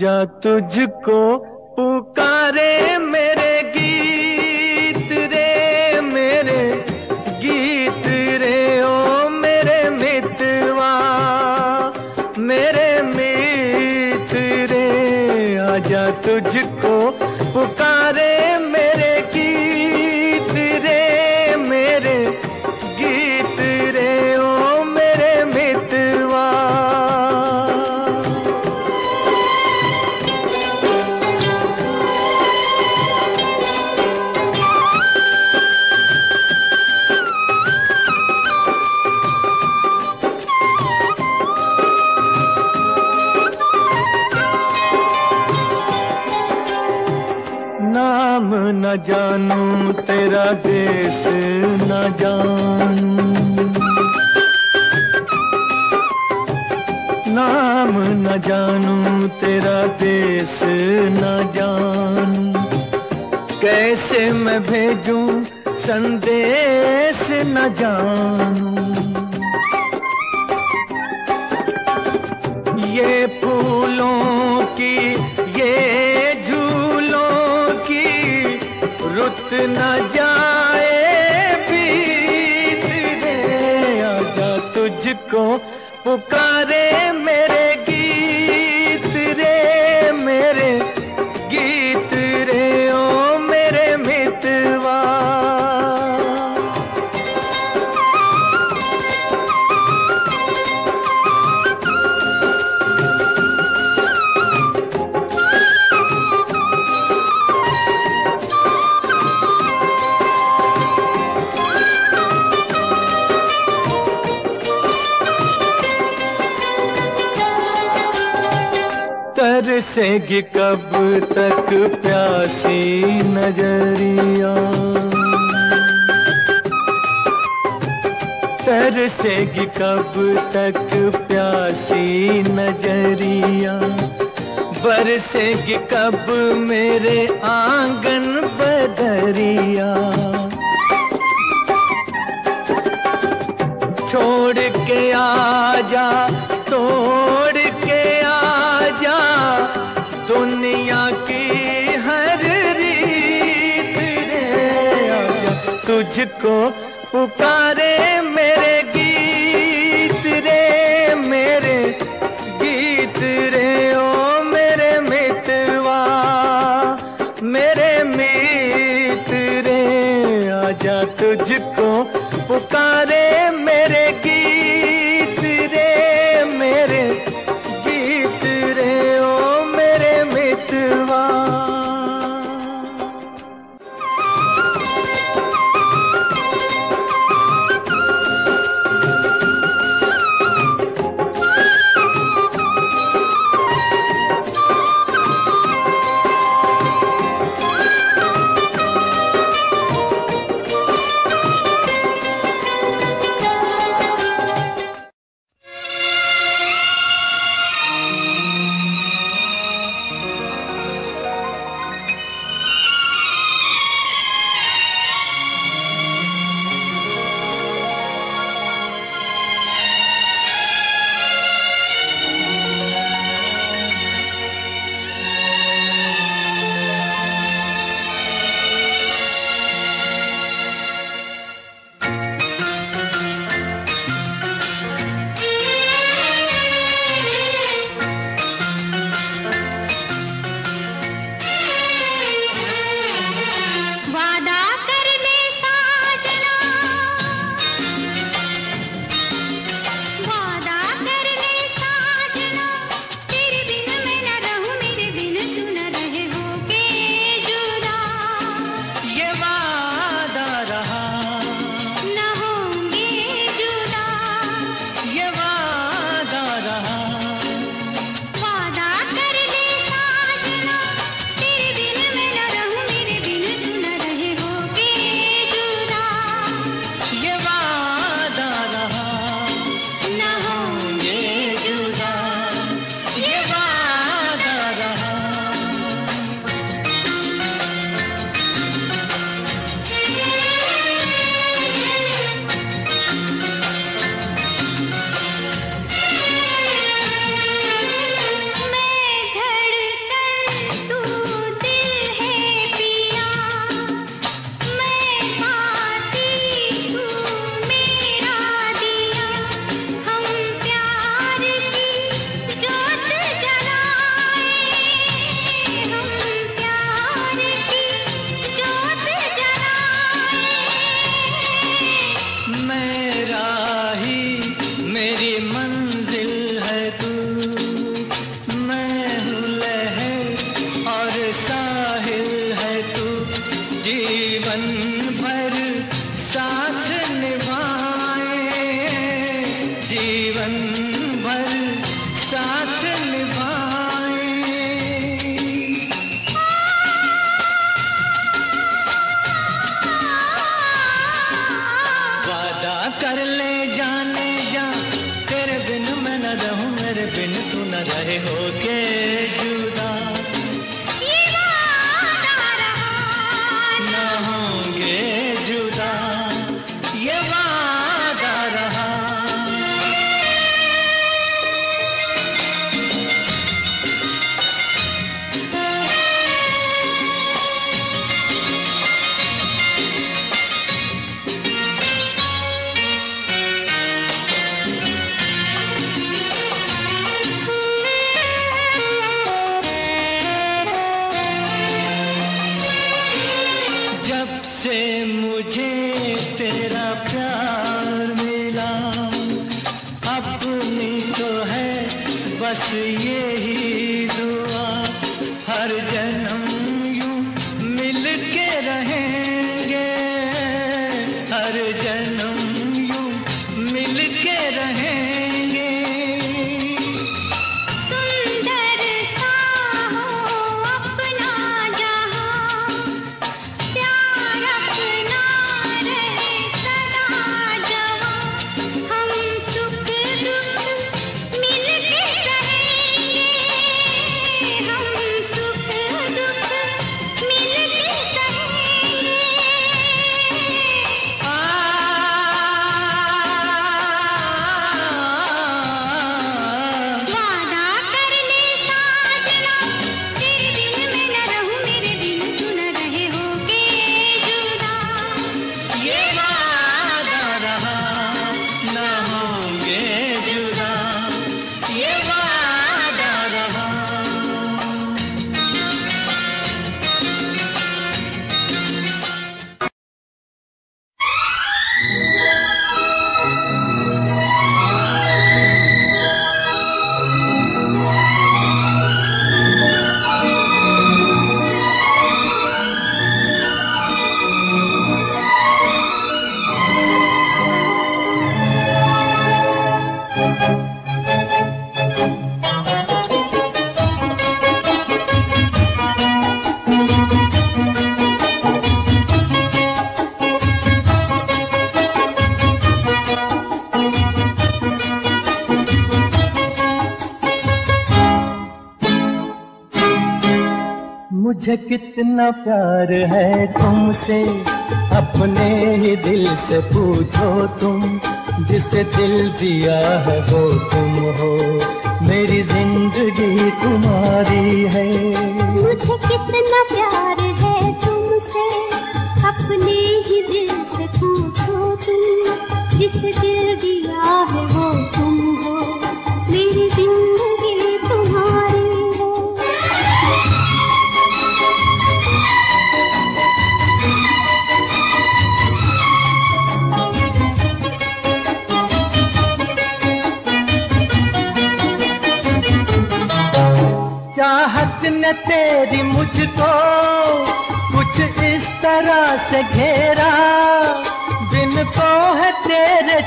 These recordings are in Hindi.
जा तुझको சந்தே लगी कब तक प्यासी नज़रिया। तरसेगी कब तक प्यासी नज़रिया। बरसेगी कब मेरे आँगन बदरिया। छोड़ के आ जा Okay. कितना प्यार है तुमसे। अपने ही दिल से पूछो तुम, जिसे दिल दिया है वो तुम हो। मेरी ज़िंदगी तुम्हारी है। मुझे कितना प्यार है तुमसे, अपने ही दिल से पूछो तुम, जिसे दिल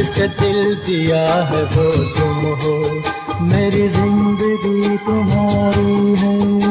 जिसे दिल दिया है वो तुम हो। मेरी ज़िंदगी तुम्हारी है।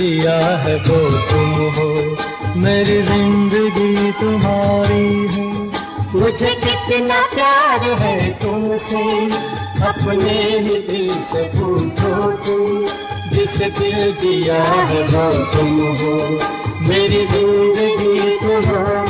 दिया है वो तुम हो। मेरी ज़िंदगी तुम्हारी है। मुझे कितना प्यार है तुमसे। अपने ही दिल से पूछो तुम जिसे दिल दिया है वो तुम हो। मेरी ज़िंदगी तुम्हारी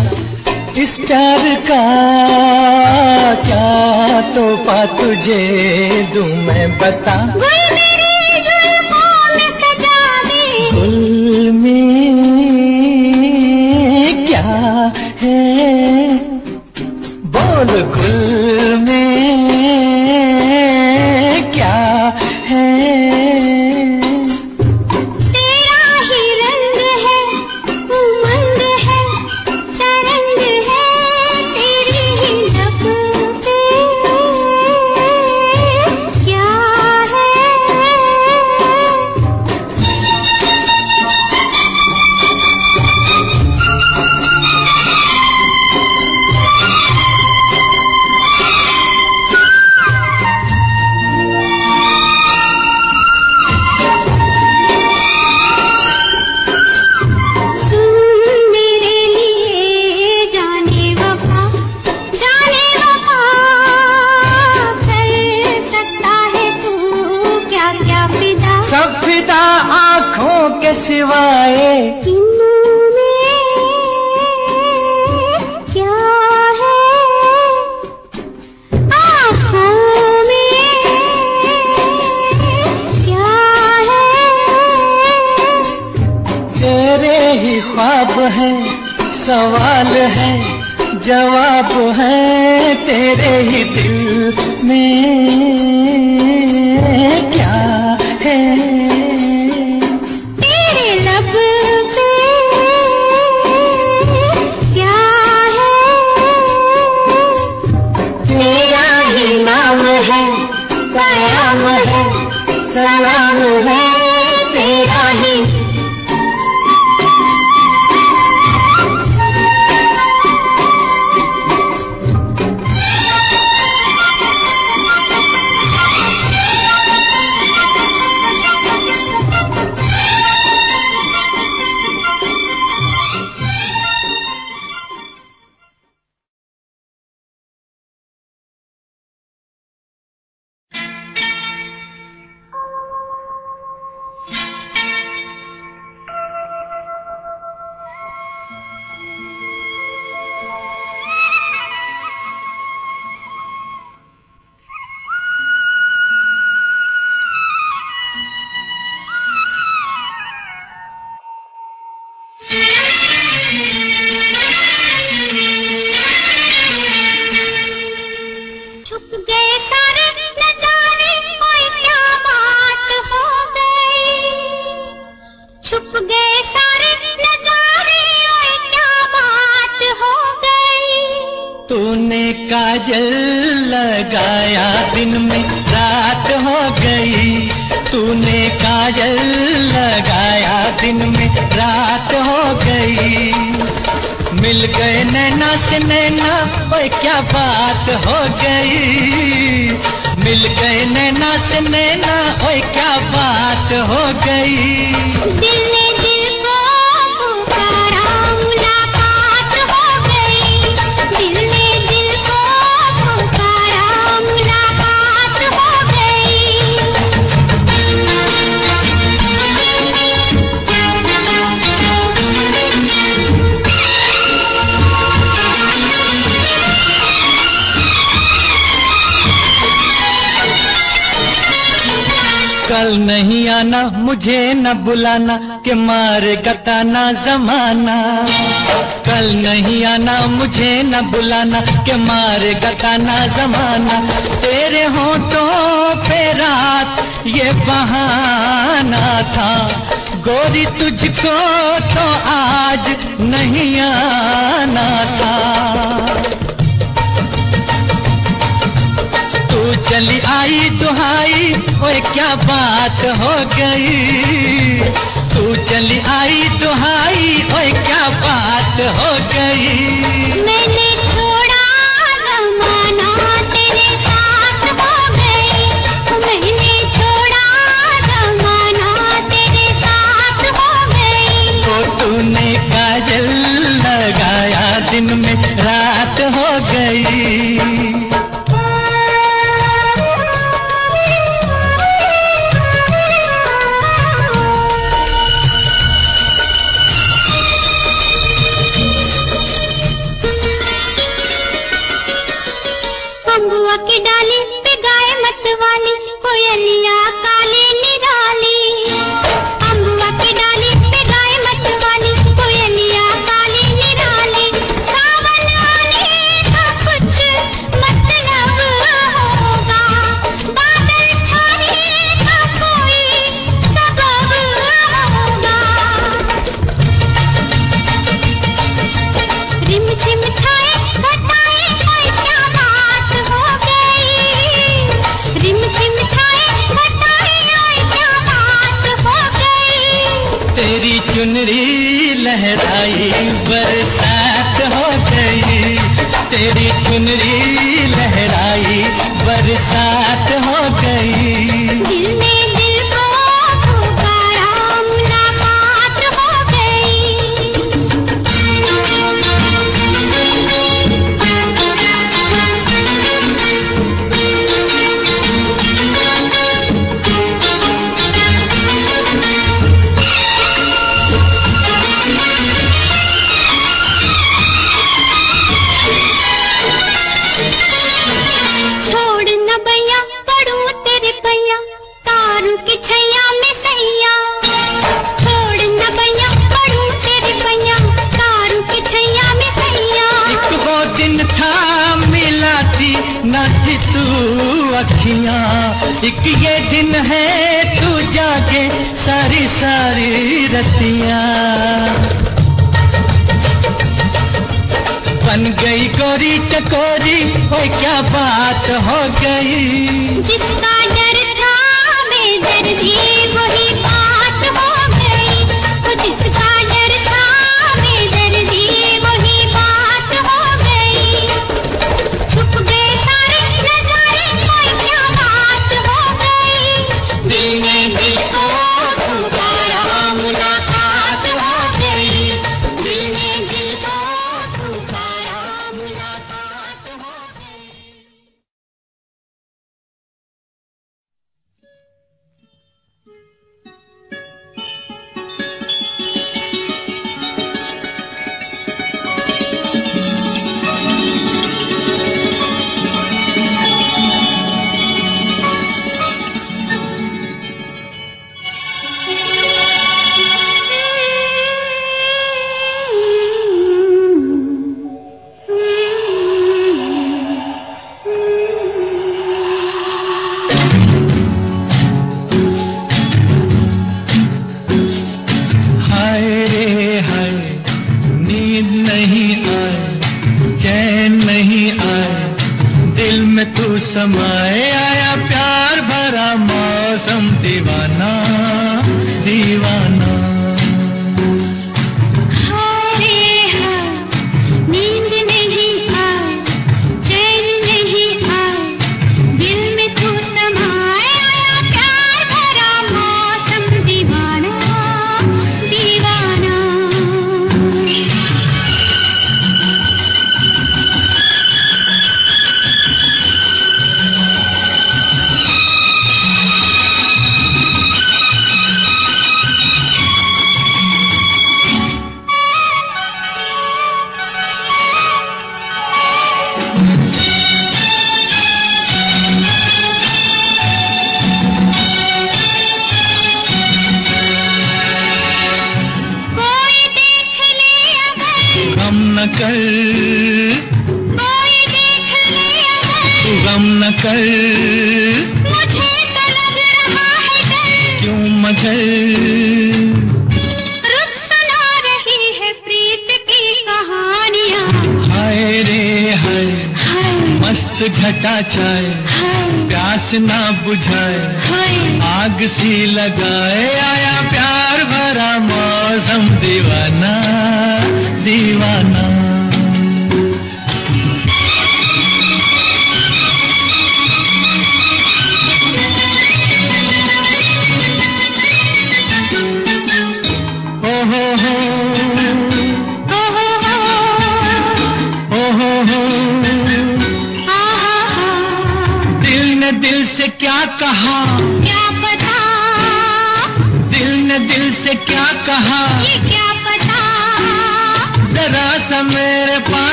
इस प्यार का क्या तोहफा तुझे दूँ मैं बता? गुल में कल नहीं आना, मुझे न बुलाना, के मारे गताना जमाना। कल नहीं आना, मुझे न बुलाना, के मारे गताना जमाना। तेरे हो तो रात, ये बहाना था। गोरी तुझको तो आज नहीं आना था। तू चली आई दुहाई ओए क्या बात हो गई? तू चली आई दुहाई ओए क्या बात हो गई? मैंने छोड़ा जमाना तेरे साथ हो गई। मैंने छोड़ा तेरे साथ हो गई। तो तूने काजल लगाया दिन में रात हो गई। गई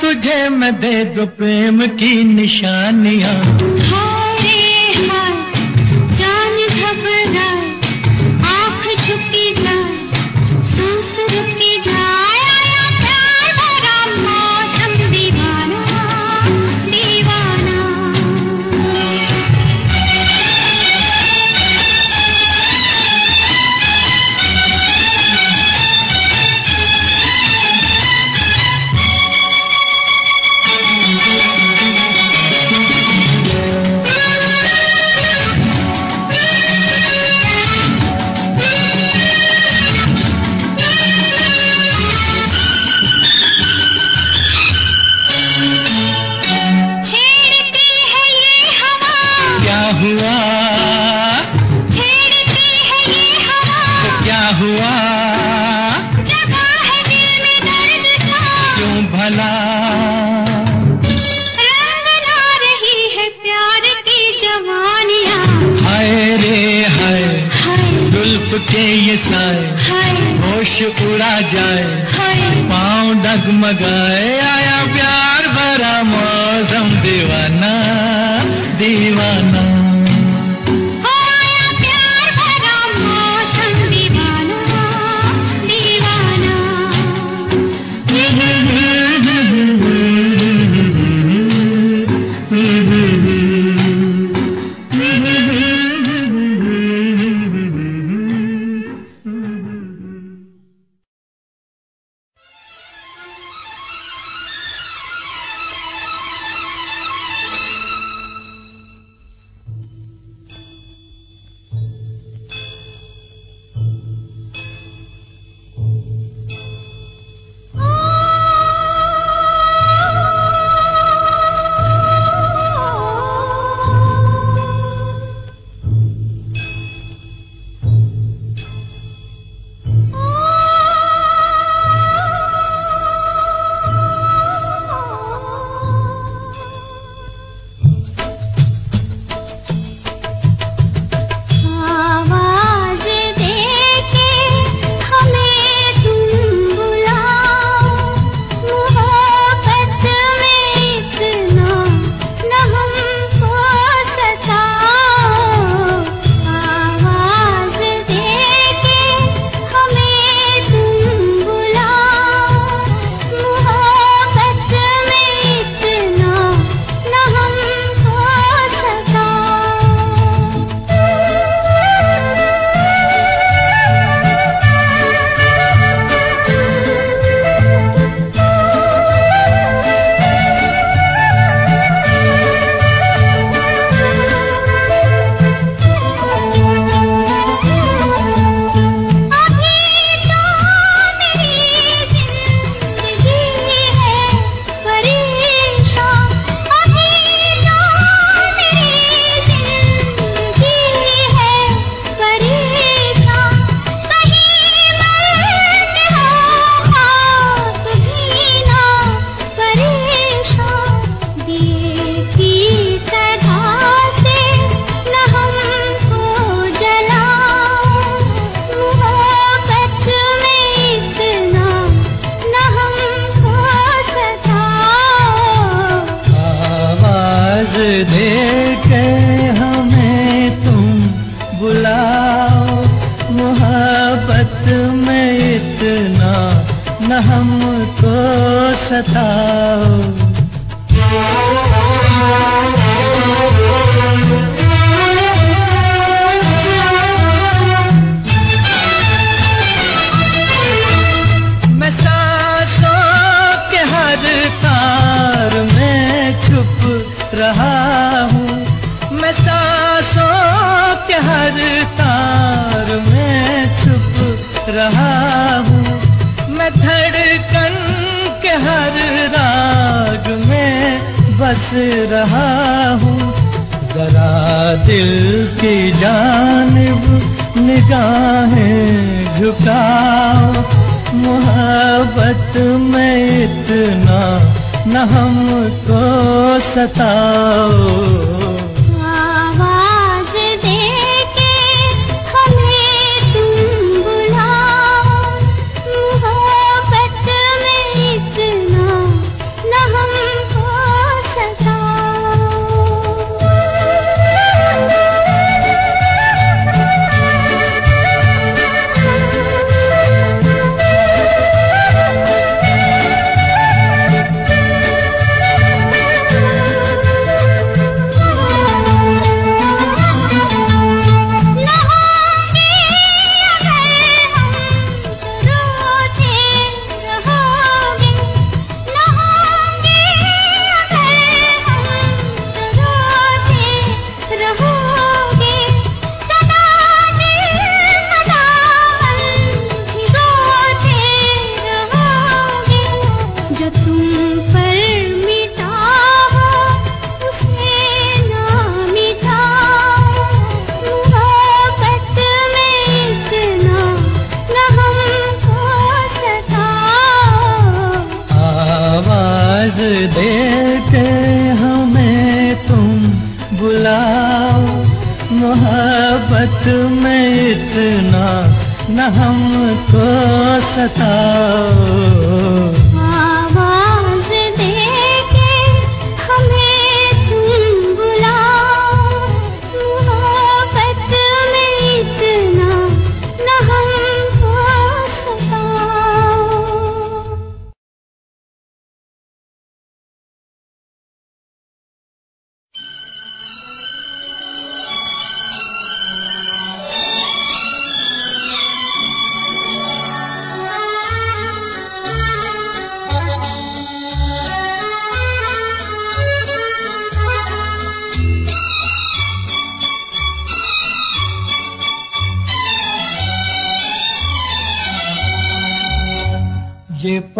तुझे मैं दे दो प्रेम की निशानियाँ। जान घबराए, आँख झुकी जा सांस रुकी जा होश उड़ा जाए। पाँव डगमगाए आए। रहा हूँ। मैं सांसों के हर तार में छुप रहा हूँ। मैं धड़कन के हर राग में बस रहा हूँ। जरा दिल की जानब निगाहें झुकाओ। मोहब्बत में इतना न हमको सताओ।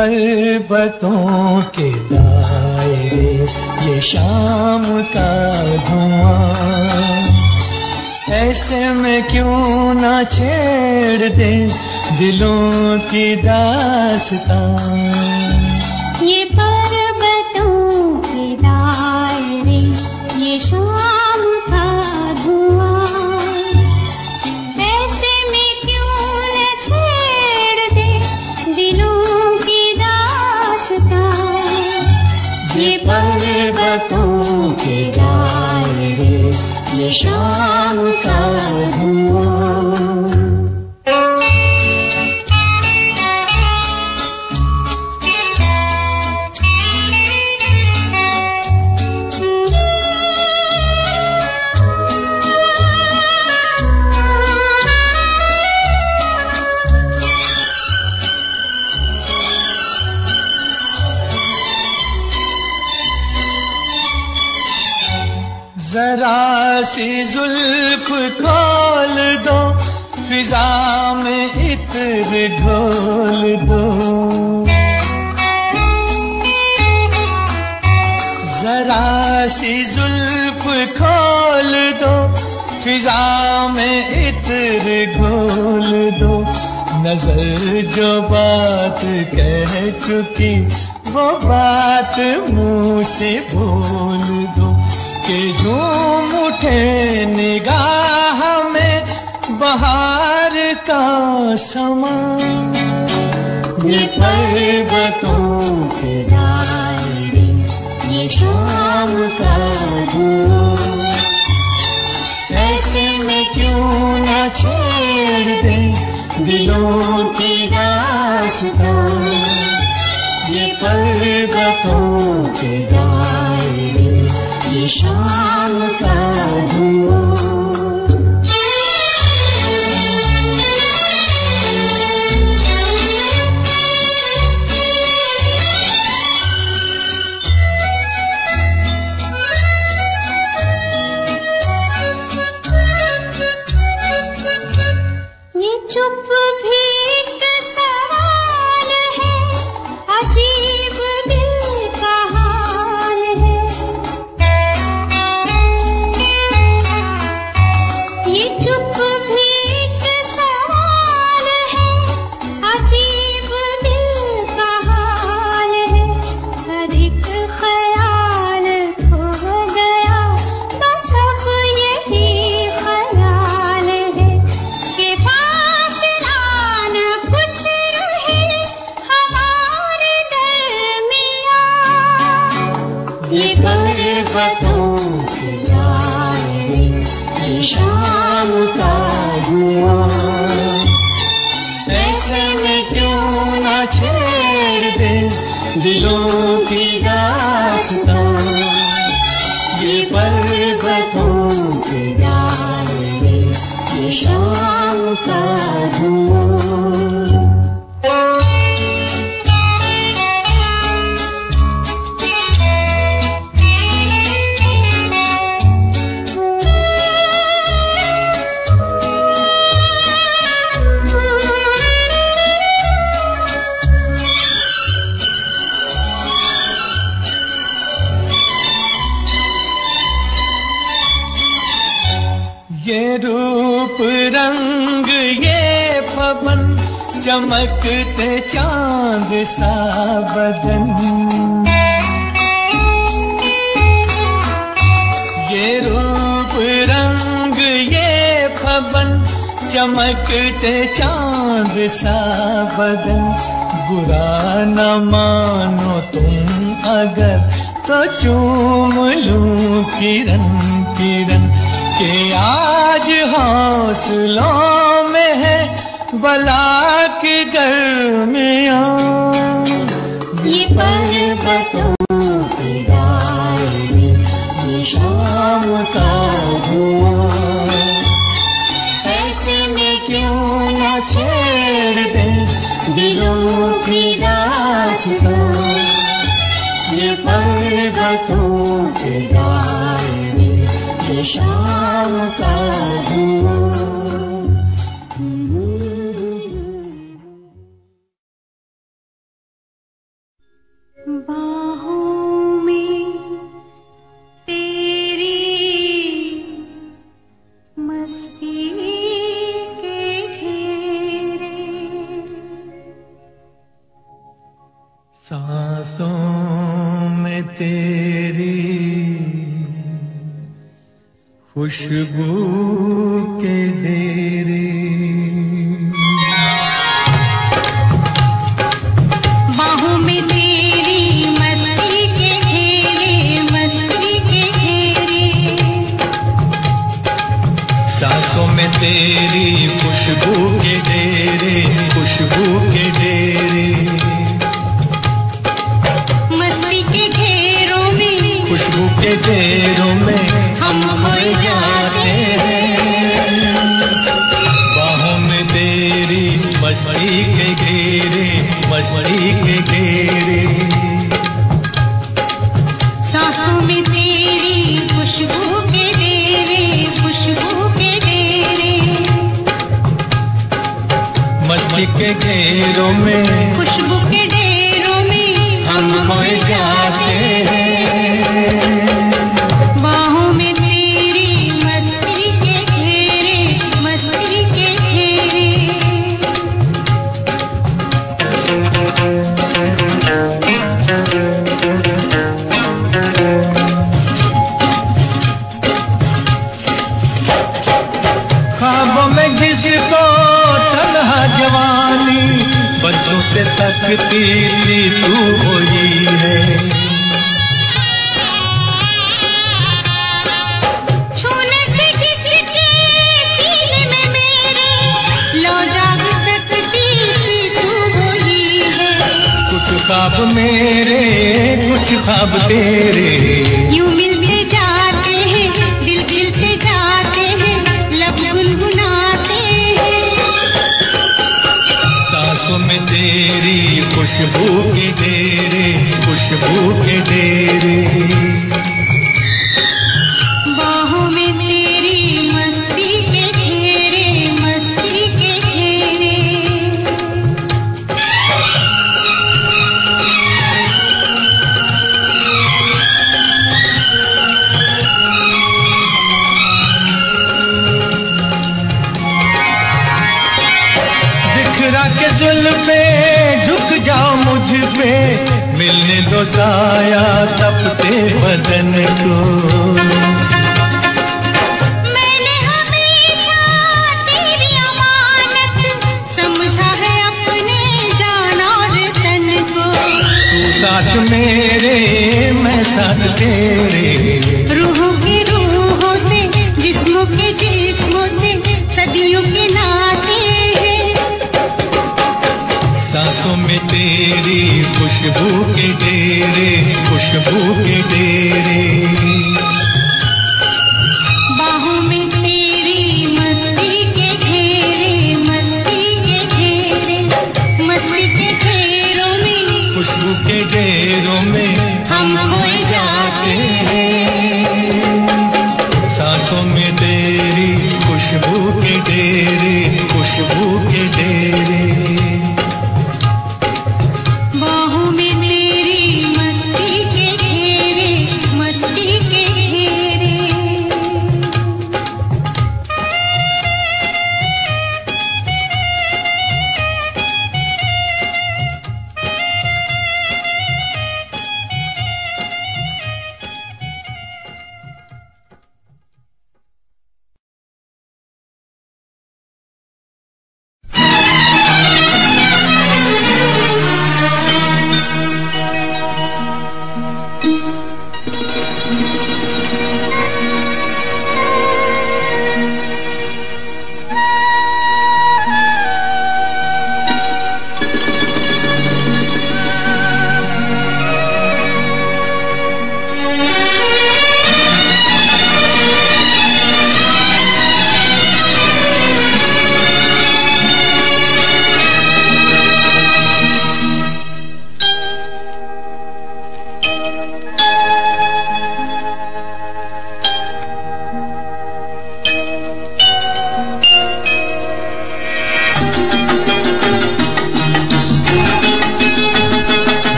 पर्वतों के दायरे, ये शाम का धुआँ। ऐसे में क्यों ना छेड़ दे दिलों की दास्तां? ये जुल्फ खोल दो, फिजा में इत्र ढोल दो। जरा सी जुल्फ खोल दो, फिजा में इत्र घोल दो। नज़र जो बात कह चुकी, वो बात मुँह से बोल दो। के झूम उठे निगाह में बहार का समा। ये पर्वतों के दायरे, ये शाम का ऐसे में क्यों न छेड़ दे दिलों की दास्तां ये पर्वतों के दायरे शाम का हूँ चाँद सा बदन। ये रूप रंग, ये पवन चमकते चाँद सा बदन। बुरा न मानो तुम अगर तो चूम लूँ किरण किरण के आज हौसलों में है। बला के गर्मिया ये पर्वतों का धुआँ। ऐसे में क्यों न छेड़ दे दिलों की दास्तां ये पर्वतों की दाई ये शाम 是不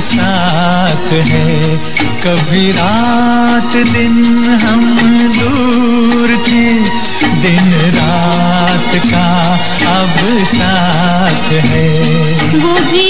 साथ है। कभी रात दिन हम दूर थे, दिन रात का अब साथ है। वो भी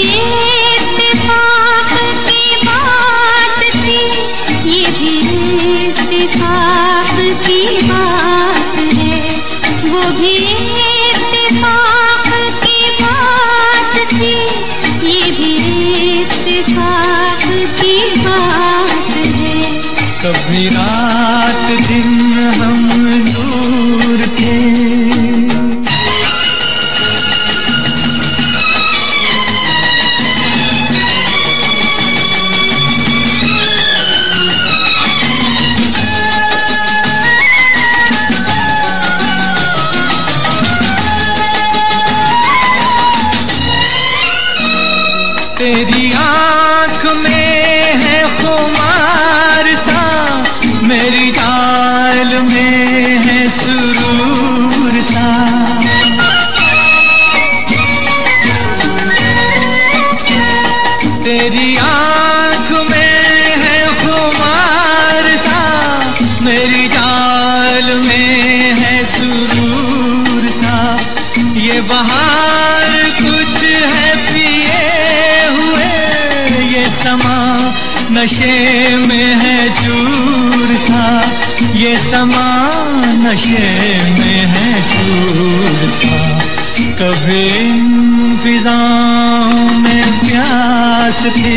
कभी इन फिजाओं में प्यास थी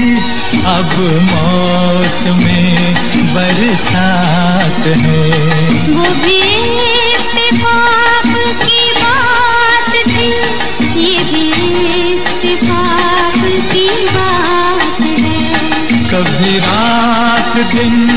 अब मौसम बरसात है। वो भी इत्तेफाक की बात थी ये भी की बात है। कभी रात दिन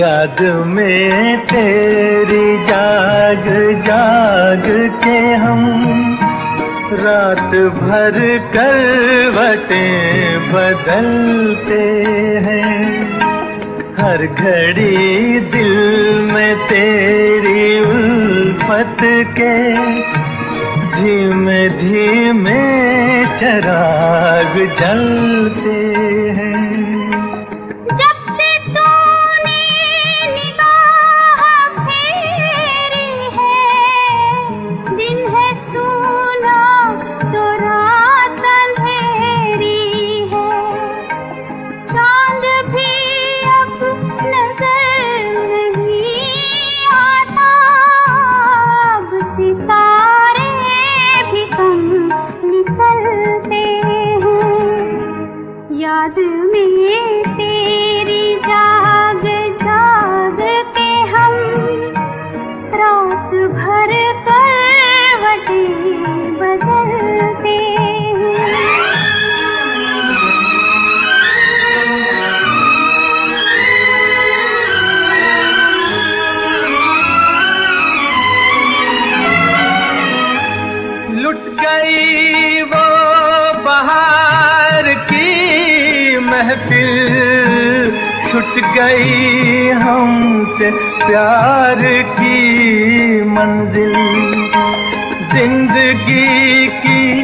याद में तेरी जाग जाग के हम रात भर करवटे बदलते हैं। हर घड़ी दिल में तेरी उल्फत के धीमे धीमे चराग जलते छुट गई हमसे प्यार की मंजिल। ज़िंदगी की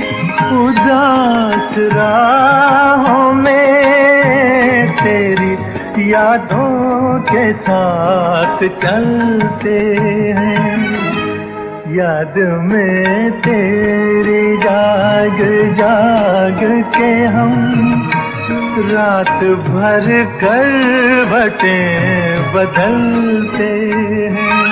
उदास राहों में तेरी यादों के साथ चलते हैं। याद में तेरी जाग जाग के हम रात भर कर बटे बदलते हैं।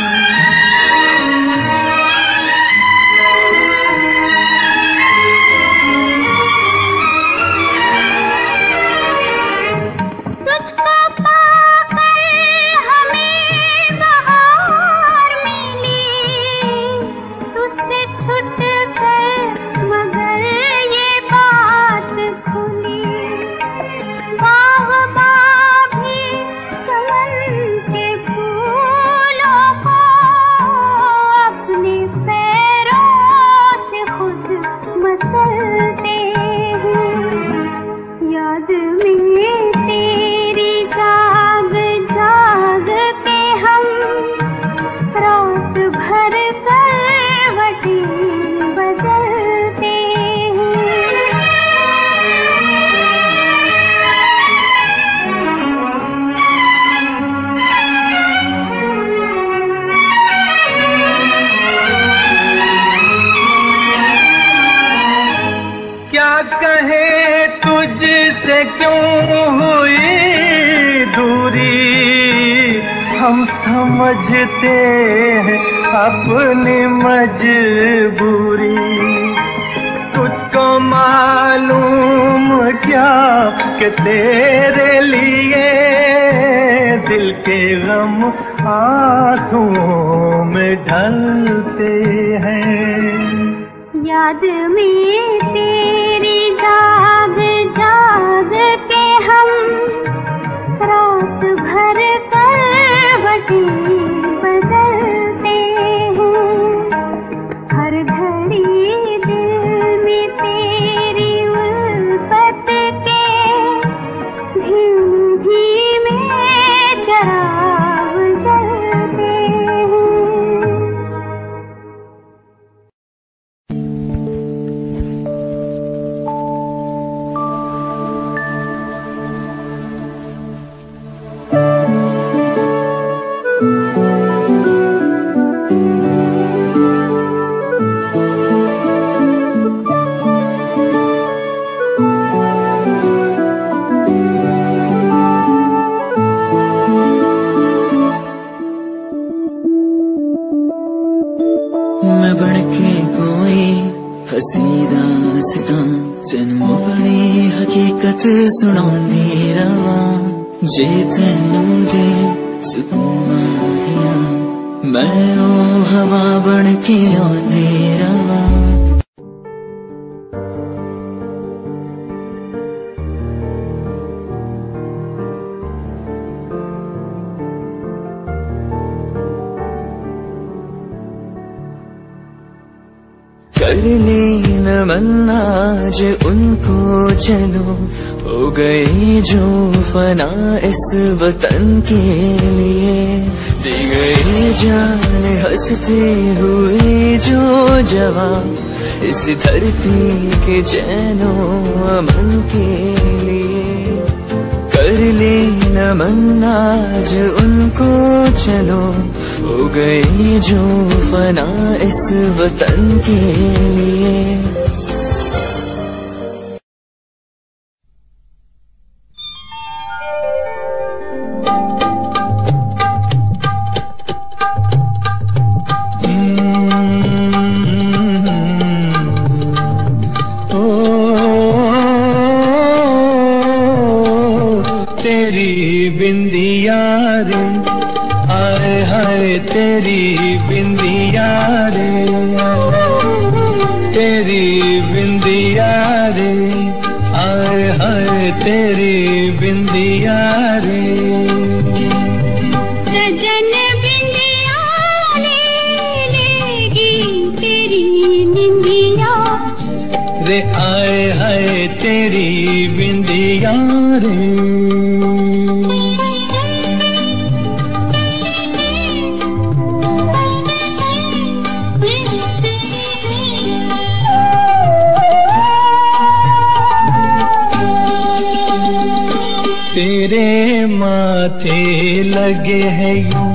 नमन आज उनको चलो। हो गई जो फना इस वतन के लिए। दी गई जान हँसते हुए जो जवान इस धरती के चैनो अमन के लिए। कर ले नमन आज उनको चलो। हो गई जो फना इस वतन के लिए। रे आए हाय तेरी बिंदिया रे तेरे माथे लगे हैं यूँ,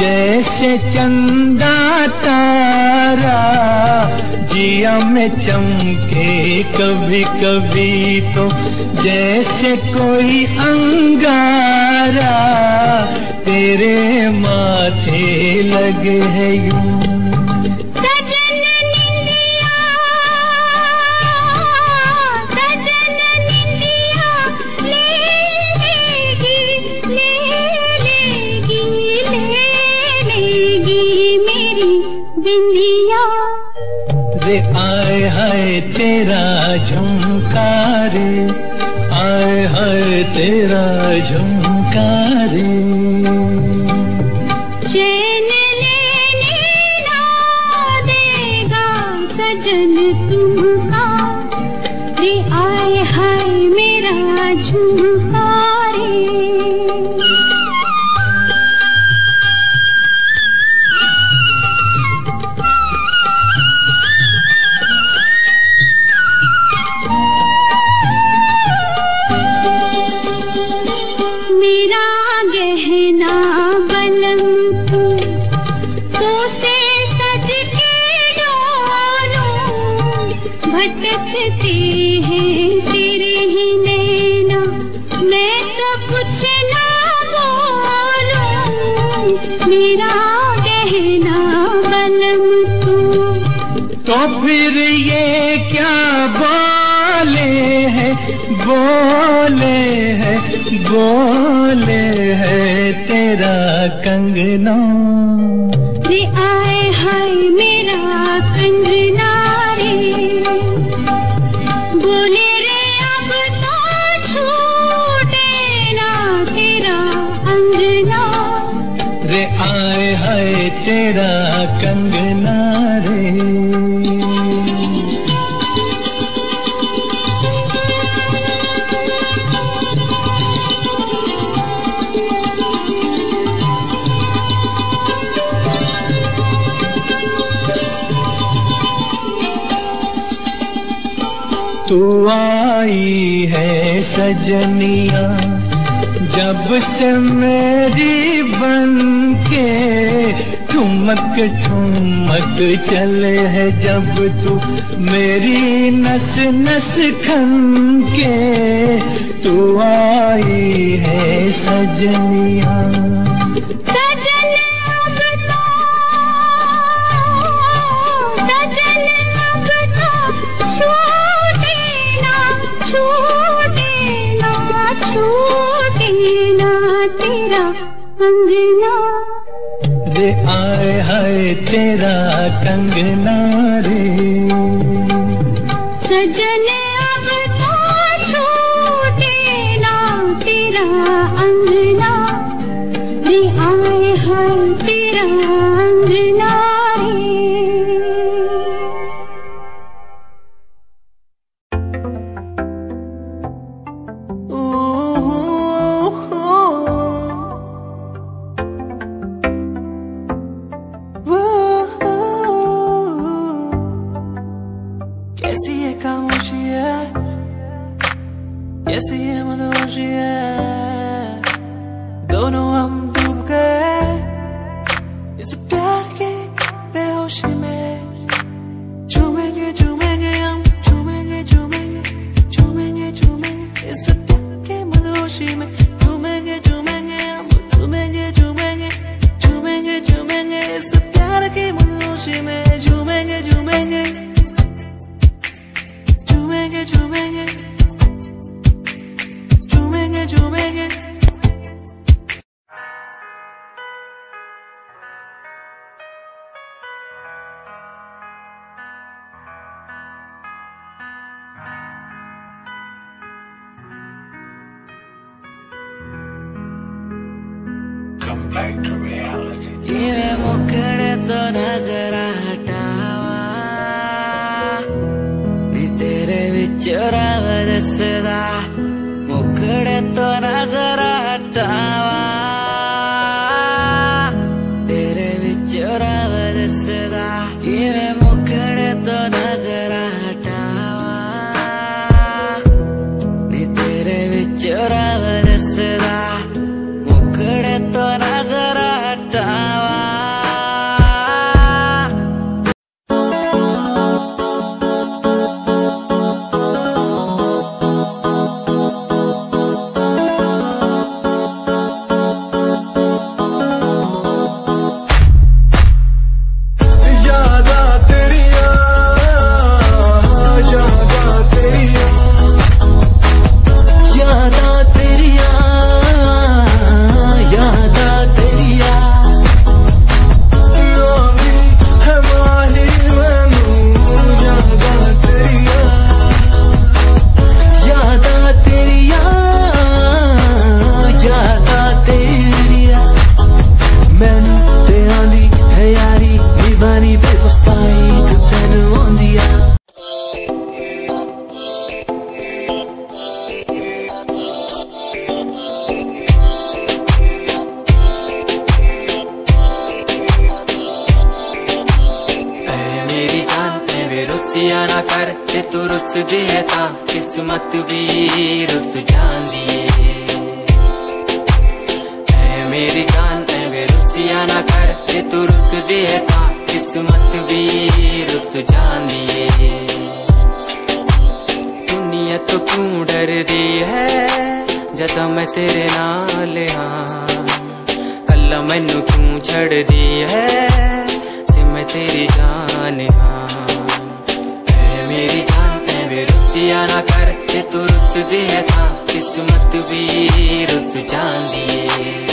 जैसे चंदा तारा जिया में चमके कभी कभी तो जैसे कोई अंगारा तेरे माथे लगे हैं यूँ। बोले है बोले है तेरा कंगना। रे आए हाय मेरा कंगना रे बोले रे अब तो छूटे ना तेरा अंगना। रे आए हाय तेरा कंगना। आई है सजनिया, जब से मेरी बन के ठुमक ठुमक चले है, जब तू मेरी नस नस खन के तू आई है सजनिया। आए हाय तेरा कंगना रे सजन अब तो छोटे ना तेरा अंगना। रे आए हाय तेरा बेहोशी में रुस देता किस्मत वीर उस जान लिए। मेरी जान मैं रुसिया ना कर, ये तू रुस देता किस्मत वीर उस जान दिए दुनिया तो क्यों डर दी है जद मैं तेरे नाल हाँ। कल कला मैनू क्यों छड़ दी है जे मैं तेरी जान हाँ। मेरी जान बेरुसिया ना कर के तू रुस दिया था। किस्मत भी रुस जान लिए।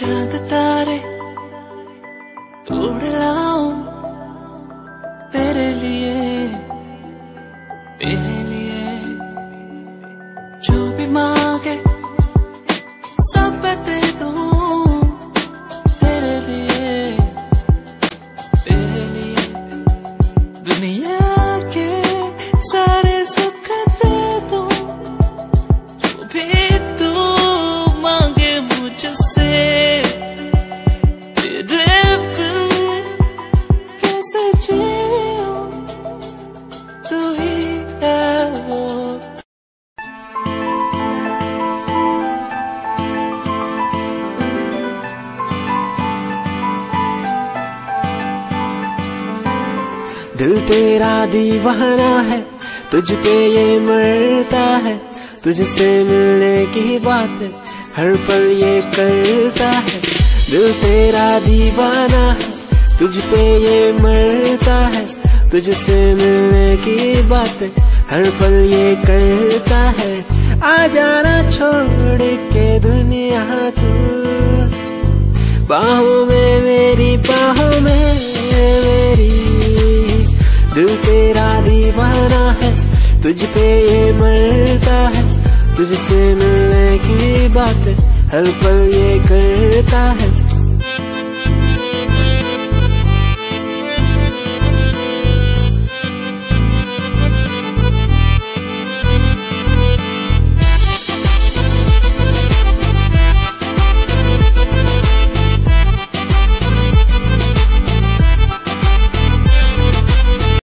चाँद तारे तोड़ तुझसे मिलने की बात हर पल ये करता है, आ जाना छोड़ के दुनिया तू। बाहों में मेरी, बाहों में मेरी। दिल तेरा दीवाना है, तुझ पे ये मरता है। तुझसे मिलने की बात हर पल ये करता है